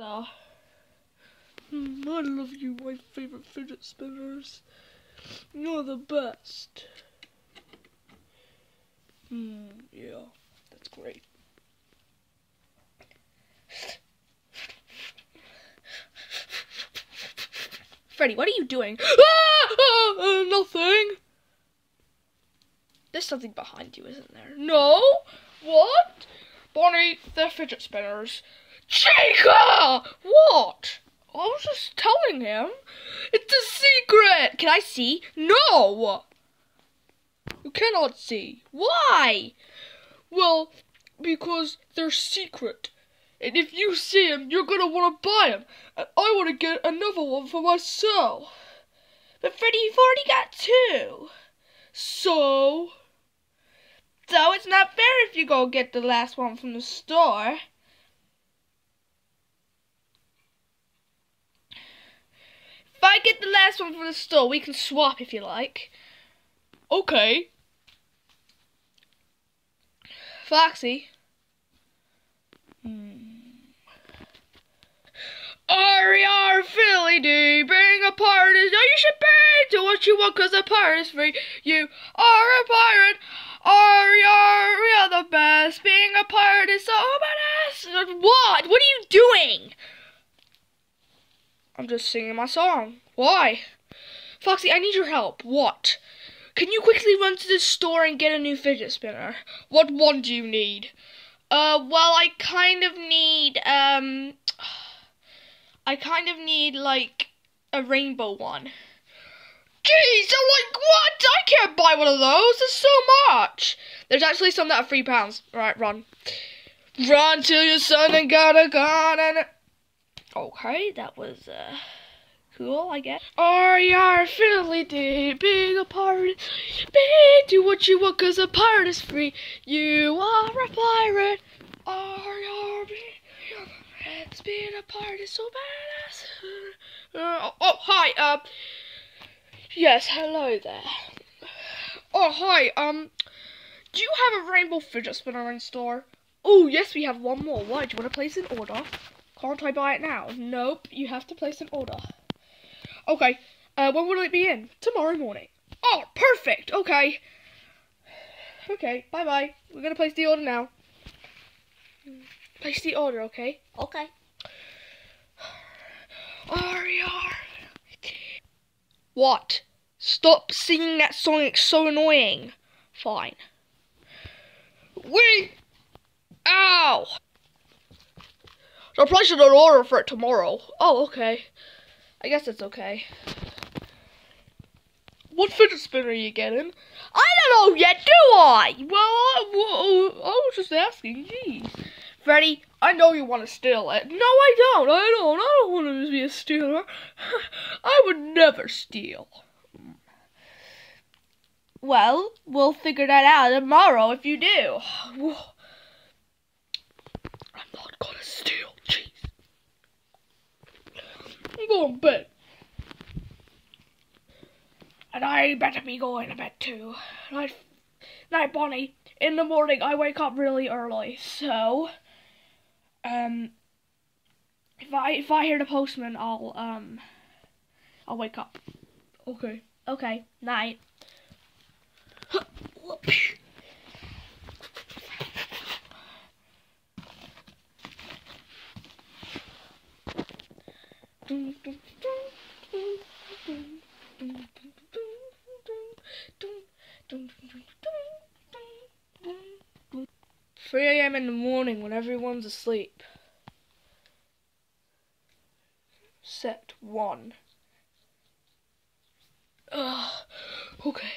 Hello. Mm, I love you, my favorite fidget spinners. You're the best. Hmm, yeah, that's great. Freddy, what are you doing? Ah! Uh, nothing. There's something behind you, isn't there? No? What? Bonnie, they're fidget spinners. Chica! What? I was just telling him. It's a secret. Can I see? No. You cannot see. Why? Well, because they're secret. And if you see them, you're gonna want to buy them. And I want to get another one for myself. But Freddy, you've already got two. So? So it's not fair if you go get the last one from the store. If I get the last one from the store, we can swap if you like. Okay. Foxy. Hmm. R.E.R. Philly D, being a pirate is, oh, you should pay to what you want cause a pirate is free. You are a pirate, R.E.R. we are the best, being a pirate is so badass. What? What are you doing? I'm just singing my song. Why? Foxy, I need your help. What? Can you quickly run to the store and get a new fidget spinner? What one do you need? Uh, well, I kind of need, um, I kind of need, like, a rainbow one. Jeez, I'm like, what? I can't buy one of those. There's so much. There's actually some that are three pounds. Right, run. Run till your son and got a gun and... Okay, that was, uh, cool, I guess. Are you fiddly dee, being a pirate? Be do what you want, cause a pirate is free. You are a pirate. Are you it's being a pirate is so badass. Uh, oh, hi, uh, yes, hello there. Oh, hi, um, do you have a rainbow fidget spinner in store? Oh, yes, we have one more. Why, do you want to place an order? Can't I buy it now? Nope, you have to place an order. Okay, uh, when will it be in? Tomorrow morning. Oh, perfect, okay. Okay, bye-bye. We're gonna place the order now. Place the order, okay? Okay. R.E.R. What? Stop singing that song, it's so annoying. Fine. Wait! Ow! So I placed an order for it tomorrow. Oh, okay. I guess it's okay. What fidget spinner are you getting? I don't know yet, do I? Well, I, I was just asking, jeez. Freddy, I know you want to steal it. No, I don't. I don't. I don't want to be a stealer. I would never steal. Well, we'll figure that out tomorrow if you do. I'm not gonna steal. Jeez. I'm going to bed. And I better be going to bed too. Night, night, Bonnie. In the morning, I wake up really early, so um, if I if I hear the postman, I'll um, I'll wake up. Okay. Okay. Night. Three AM in the morning when everyone's asleep. Set one. Ugh. Okay.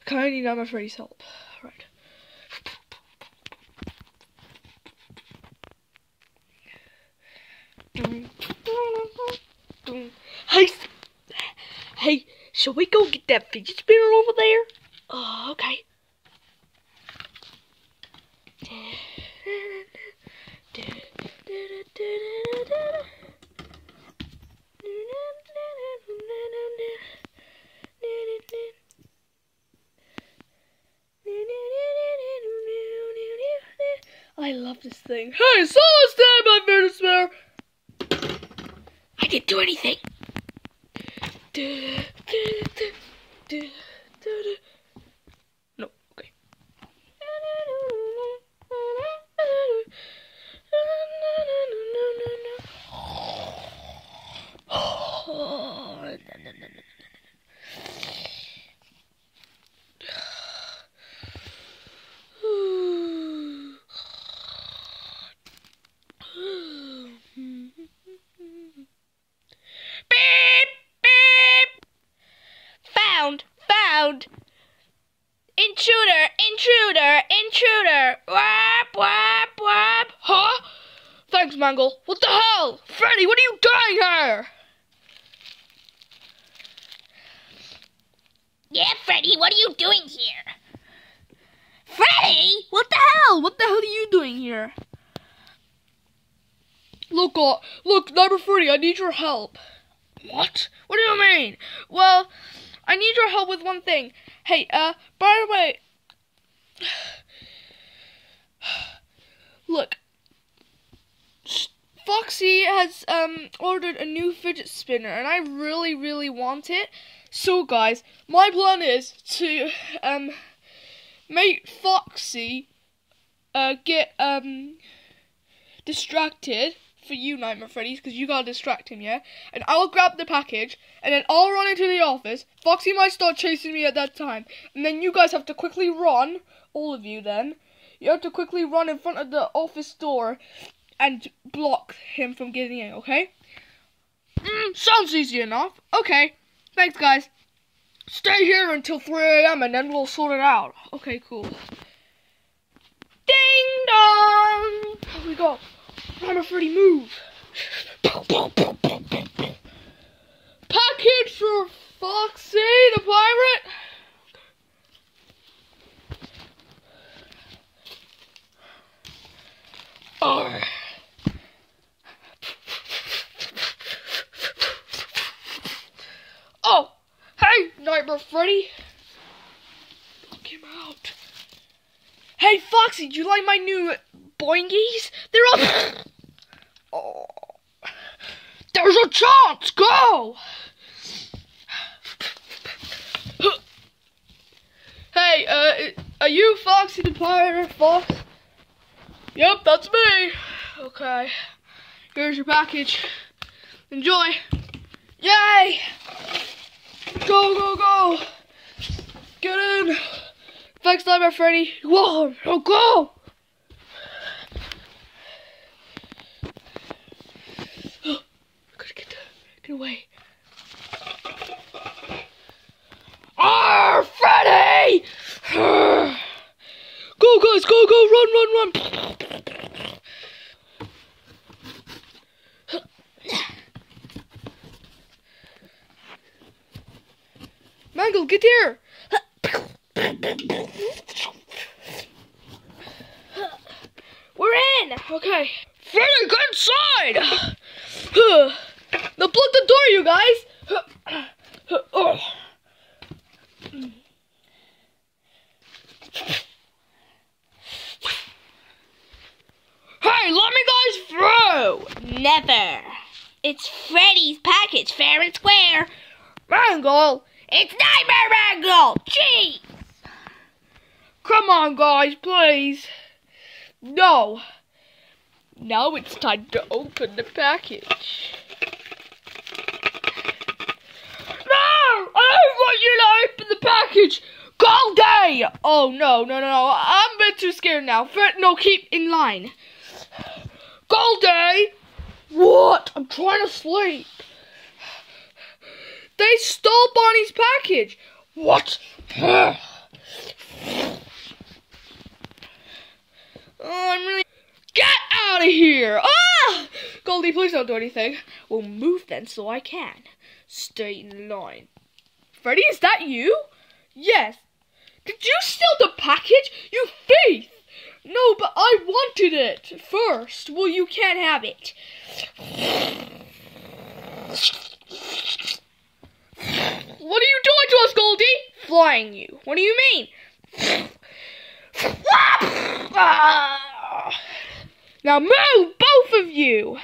I kinda need Emma Freddy's help. Right. Hey, hey, shall we go get that fidget spinner over there? Oh, okay. I love this thing. Hey, someone's dead, my minutes there. I didn't do anything. Found. Intruder, intruder, intruder. Wap, wap, wap. Huh? Thanks, Mangle. What the hell? Freddy, what are you doing here? Yeah, Freddy, what are you doing here? Freddy? What the hell? What the hell are you doing here? Look, uh, look, number Freddy, I need your help. What? What do you mean? Well, I need your help with one thing. Hey, uh, by the way, look, Foxy has um ordered a new fidget spinner, and I really, really want it. So, guys, my plan is to um make Foxy uh get um distracted for you, Nightmare Freddy's, because you gotta distract him, yeah? And I'll grab the package, and then I'll run into the office. Foxy might start chasing me at that time, and then you guys have to quickly run, all of you then. You have to quickly run in front of the office door and block him from getting in, okay? Mm, sounds easy enough. Okay, thanks, guys. Stay here until 3 a.m. and then we'll sort it out. Okay, cool. Ding dong! Here we go. Run, Freddy, move. Package for Foxy the pirate. Oh. Oh, hey, Nightmare Freddy. Look him out. Hey, Foxy, do you like my new boingies? They're all. There's a chance. Go. Hey, uh, are you Foxy the Pirate Fox? Yep, that's me. Okay. Here's your package. Enjoy. Yay! Go, go, go! Get in! Thanks, Nightmare Freddy. Whoa! Oh, go! Gotta get, get away. Ah, Freddy! Go, guys, go, go, run, run, run! Mangle, get here! We're in! Okay. Freddy, get inside! Now plug the door, you guys! Hey, let me guys through! Never. It's Freddy's package, fair and square. Mangle! It's Nightmare Mangle! Gee! Come on, guys, please. No. Now it's time to open the package. No! I don't want you to open the package! Goldie! Oh, no, no, no, no. I'm a bit too scared now. No, keep in line. Goldie! What? I'm trying to sleep. They stole Bonnie's package. What? oh, I'm really. Get out of here! Ah! Goldie, please don't do anything. Well, move then so I can. Stay in line. Freddy, is that you? Yes. Did you steal the package? You thief! No, but I wanted it first. Well, you can't have it. What are you doing to us, Goldie? Flying you. What do you mean? Now move, both of you!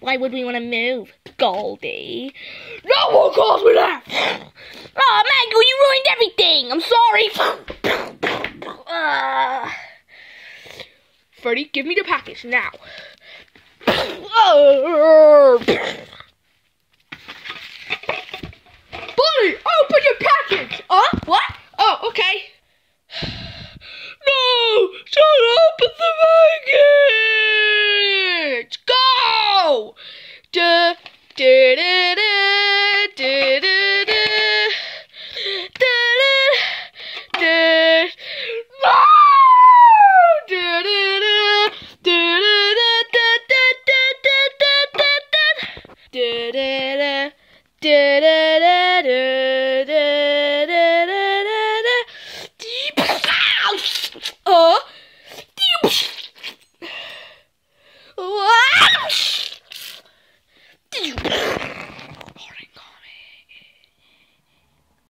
Why would we want to move, Goldie? No one calls me that! Oh, Mango, you ruined everything. I'm sorry. uh, Freddy, give me the package now. Buddy, open your package. Huh? What? Oh, okay. da da da da